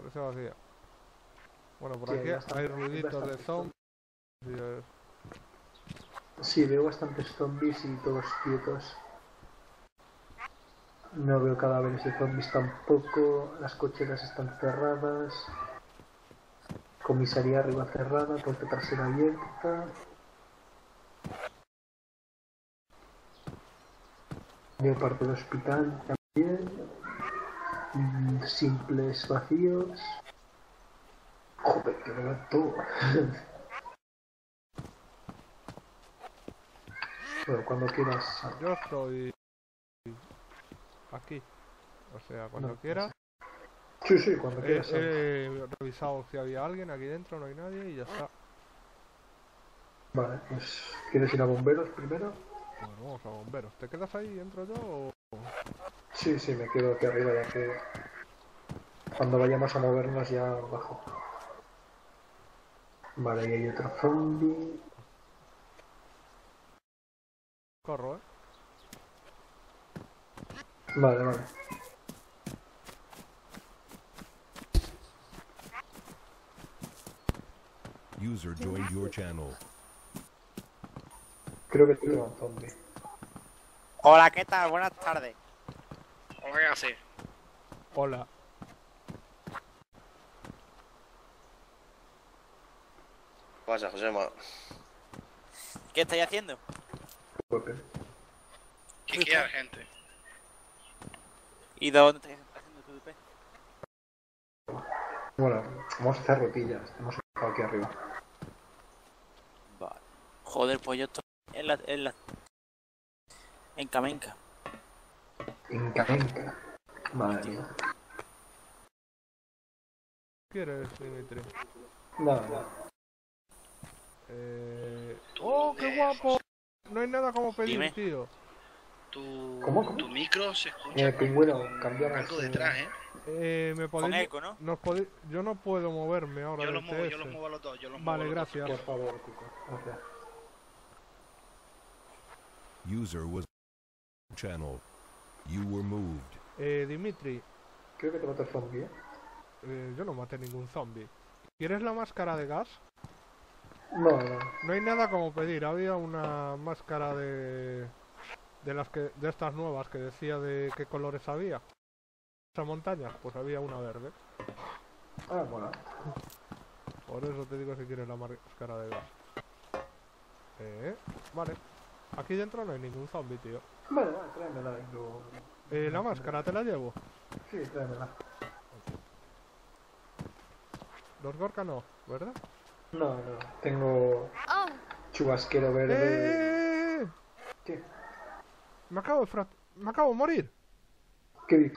parece vacía. Bueno, por Sí, aquí hay ruiditos de zombies. Sí, veo bastantes zombies y todos quietos. No veo cadáveres de zombies tampoco. Las cocheras están cerradas. Comisaría arriba cerrada, puerta trasera abierta. Veo parte del hospital también. Mm, Simples vacíos. Joder, que me da todo. bueno, cuando quieras. Yo estoy aquí. O sea, cuando No, quieras. Sí, sí, cuando He, quieras. sal. he revisado si había alguien aquí dentro, no hay nadie y ya está. Vale, pues ¿quieres ir a bomberos primero? Bueno, vamos a bomberos. ¿Te quedas ahí? ¿Entro yo o...? Sí, sí, me quedo aquí arriba ya que cuando vayamos a movernos ya bajo. Vale, ahí hay otro zombie. Corro, ¿eh? Vale, vale. User joined your channel. Creo que tengo un zombie. Hola, ¿qué tal? Buenas tardes. Oiga, sí. Hola. ¿Qué pasa, Josema? ¿Qué estáis haciendo? Pepe. ¿Qué quiere gente? ¿Y de dónde estáis haciendo tu? Bueno, vamos a hacer rotillas. Hemos estado aquí arriba. Vale. Joder, pues yo estoy en la... en la... en Camenca. Inca, Inca. Madre mía. ¿Qué quieres, Dimitri? Nada, nada. Eh... ¡Oh, qué guapo! No hay nada como pedir, Dime. tío. Tu, ¿Cómo, cómo? tu micro se escucha Eh, pingüino, cambiamos. algo eh, detrás, ¿eh? Eh, ¿me Con podéis...? eco, ¿no? Nos podéis... Yo no puedo moverme ahora Yo del los muevo, yo TS. los muevo a los dos, yo los Vale, muevo a los dos. gracias. Por favor, Cuco. Gracias. User was channel. You were moved. Eh, Dimitri, Creo que te mata el zombie, ¿eh? eh, yo no maté ningún zombie. ¿Quieres la máscara de gas? No, no. No hay nada como pedir. Había una máscara de... De las que... De estas nuevas que decía de qué colores había. Esa montaña, pues había una verde. Ah, bueno. Por eso te digo si quieres la máscara de gas. Eh, vale. Aquí dentro no hay ningún zombie, tío. Vale, vale, tráemela. y lo- Eh, la máscara te la llevo. Sí, tráemela. Los Gorka no, ¿verdad? No, no. Tengo chubasquero verde. ¡Eh! ¿Qué? Me acabo de fra- Me acabo de morir. ¿Qué dices?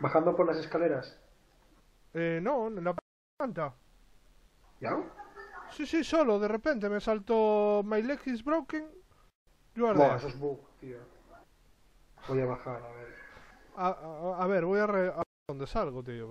¿Bajando por las escaleras? Eh, no, en la planta. ¿Ya? Sí, sí, solo, de repente me saltó My leg is broken. No, dead. eso es bug, tío. Voy a bajar, a ver. A, a- a ver, voy a, re- a ver dónde salgo, tío.